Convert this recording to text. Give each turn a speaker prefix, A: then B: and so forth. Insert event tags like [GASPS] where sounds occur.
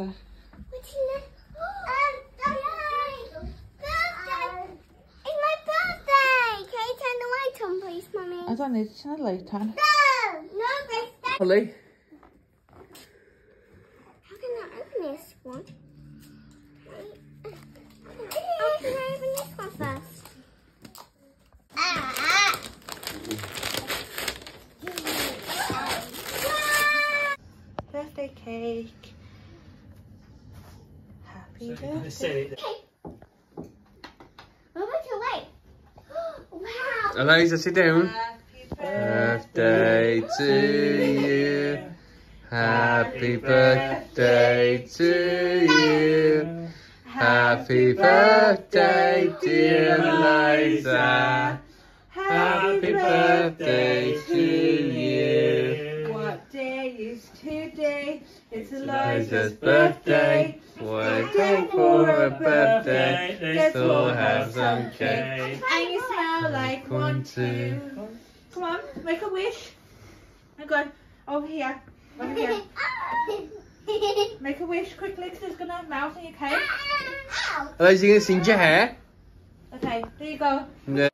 A: Rosa. Martina. Um, I don't need to turn the light on.
B: No! No, there's that.
A: Hello?
B: How can I open this one? How can I open this one first? Ah! ah.
A: Birthday cake. Happy
C: So,
A: birthday.
C: said it.
B: Okay. Move it away. [GASPS] Wow.
D: Eliza, sit down.
A: Happy
D: Birthday to you. Happy birthday to you. Happy birthday, dear Eliza. Happy birthday to you.
A: What day is today? It's
D: Eliza's
A: Eliza's
D: birthday.
A: Birthday.
D: Waiting for a birthday. Let's all have some cake.
A: And you smell like one,
D: One,
A: two.
D: two.
A: Come on, make a wish. I'm going over here. Over here. [LAUGHS] Make a wish quickly because it's going to melt in your cake.
B: Ow.
D: Eliza, you gonna singe your hair?
A: Okay, there you go.
D: No.